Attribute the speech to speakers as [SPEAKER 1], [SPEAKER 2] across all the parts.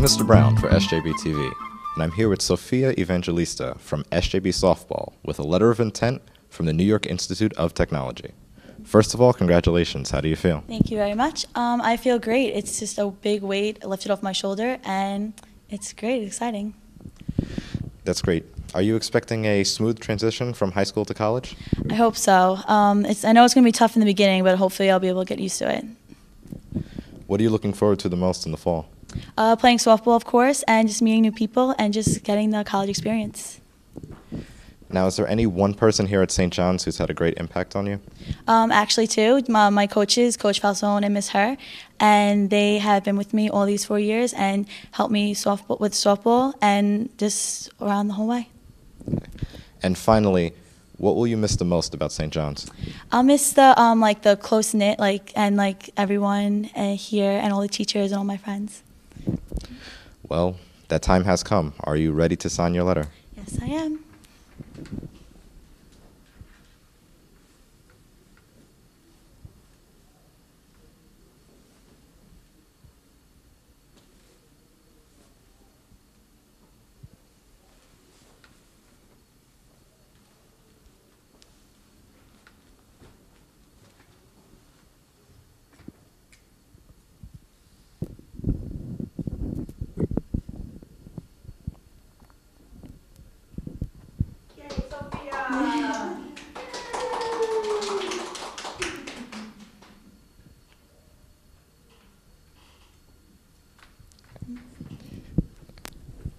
[SPEAKER 1] Mr. Brown for SJB TV, and I'm here with Sofia Evangelista from SJB Softball with a letter of intent from the New York Institute of Technology. First of all, congratulations. How do you feel?
[SPEAKER 2] Thank you very much. Um, I feel great. It's just a big weight lifted off my shoulder, and it's great, exciting.
[SPEAKER 1] That's great. Are you expecting a smooth transition from high school to college?
[SPEAKER 2] I hope so. Um, it's, I know it's going to be tough in the beginning, but hopefully I'll be able to get used to it.
[SPEAKER 1] What are you looking forward to the most in the fall?
[SPEAKER 2] Uh, playing softball, of course, and just meeting new people and just getting the college experience.
[SPEAKER 1] Now, is there any one person here at St. John's who's had a great impact on you?
[SPEAKER 2] Um, actually, two. my, my coaches, Coach Falzone and Miss Her, and they have been with me all these four years and helped me softball with softball and just around the whole way.
[SPEAKER 1] And finally, what will you miss the most about St. John's?
[SPEAKER 2] I'll miss the um, like the close knit like and like everyone uh, here and all the teachers and all my friends.
[SPEAKER 1] Well, that time has come. Are you ready to sign your letter?
[SPEAKER 2] Yes, I am.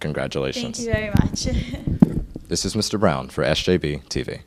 [SPEAKER 1] Congratulations.
[SPEAKER 2] Thank you very much.
[SPEAKER 1] This is Mr. Brown for SJB TV.